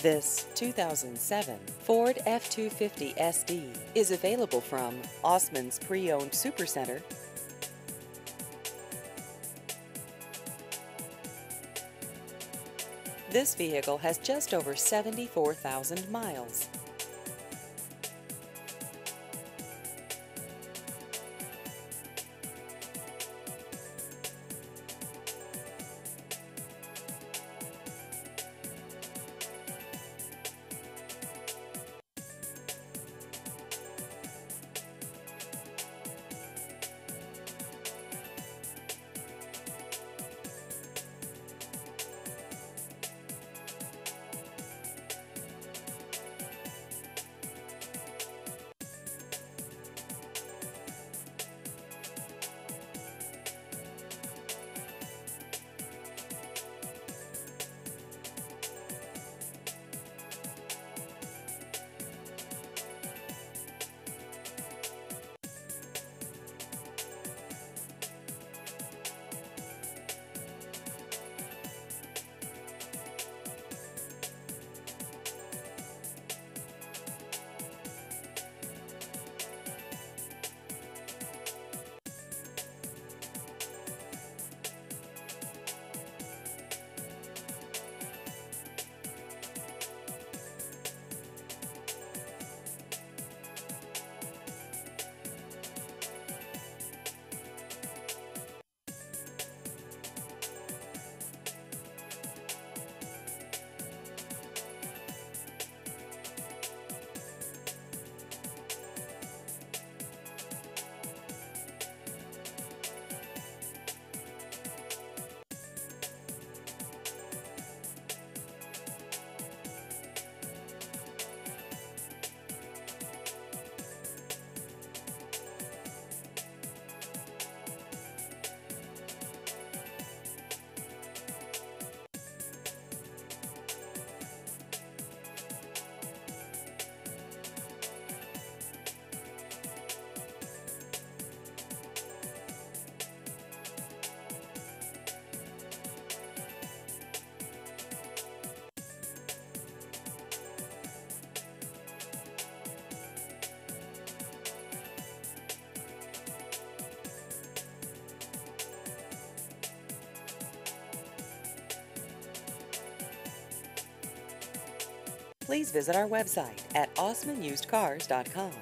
This 2007 Ford F-250 SD is available from Osman's Pre-Owned Supercenter. This vehicle has just over 74,000 miles. Please visit our website at osmanusedcars.com.